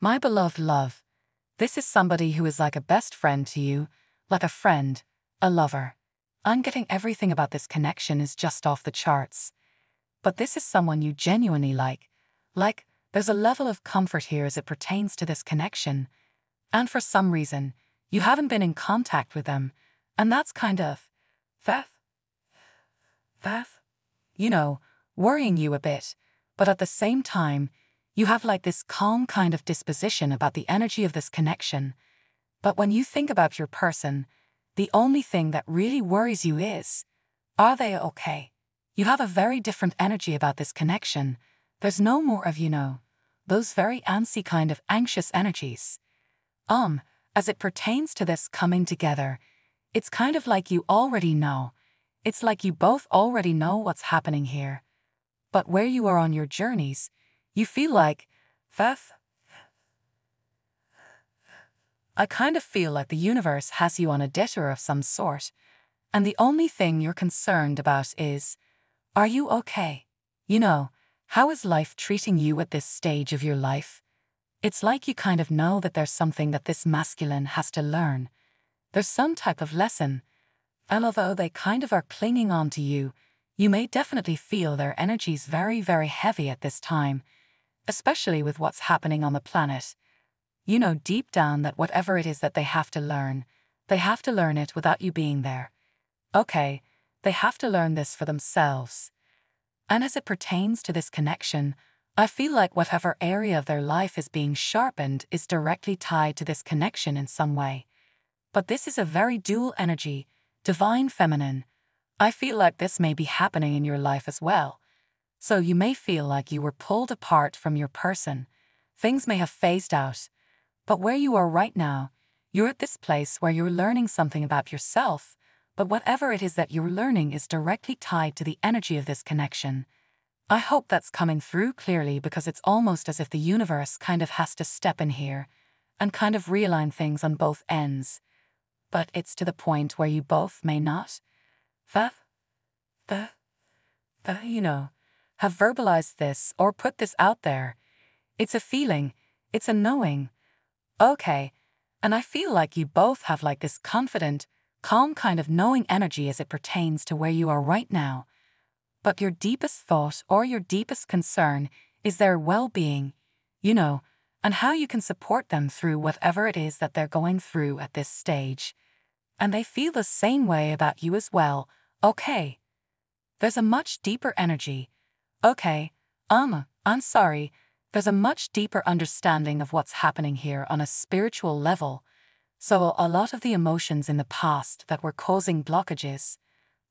My beloved love, this is somebody who is like a best friend to you, like a friend, a lover. I'm getting everything about this connection is just off the charts. But this is someone you genuinely like. Like, there's a level of comfort here as it pertains to this connection. And for some reason, you haven't been in contact with them, and that's kind of. Fath? Fath? You know, worrying you a bit, but at the same time, you have like this calm kind of disposition about the energy of this connection. But when you think about your person, the only thing that really worries you is are they okay? You have a very different energy about this connection. There's no more of, you know, those very antsy kind of anxious energies. Um, as it pertains to this coming together, it's kind of like you already know. It's like you both already know what's happening here. But where you are on your journeys, you feel like, Feth? I kind of feel like the universe has you on a debtor of some sort, and the only thing you're concerned about is, are you okay? You know, how is life treating you at this stage of your life? It's like you kind of know that there's something that this masculine has to learn. There's some type of lesson. And although they kind of are clinging on to you, you may definitely feel their energies very, very heavy at this time especially with what's happening on the planet. You know deep down that whatever it is that they have to learn, they have to learn it without you being there. Okay, they have to learn this for themselves. And as it pertains to this connection, I feel like whatever area of their life is being sharpened is directly tied to this connection in some way. But this is a very dual energy, divine feminine. I feel like this may be happening in your life as well. So you may feel like you were pulled apart from your person. Things may have phased out. But where you are right now, you're at this place where you're learning something about yourself, but whatever it is that you're learning is directly tied to the energy of this connection. I hope that's coming through clearly because it's almost as if the universe kind of has to step in here and kind of realign things on both ends. But it's to the point where you both may not. The, the, the, you know, have verbalized this or put this out there. It's a feeling, it's a knowing. Okay, and I feel like you both have like this confident, calm kind of knowing energy as it pertains to where you are right now. But your deepest thought or your deepest concern is their well being, you know, and how you can support them through whatever it is that they're going through at this stage. And they feel the same way about you as well, okay. There's a much deeper energy Okay, um, I'm sorry. There's a much deeper understanding of what's happening here on a spiritual level. So, a lot of the emotions in the past that were causing blockages,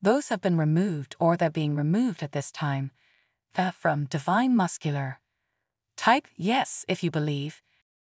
those have been removed or they're being removed at this time. That from divine masculine. Type yes if you believe.